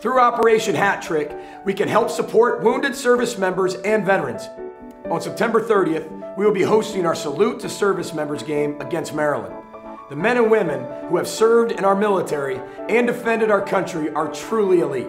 Through Operation Hat Trick, we can help support wounded service members and veterans. On September 30th, we will be hosting our Salute to Service Members game against Maryland. The men and women who have served in our military and defended our country are truly elite.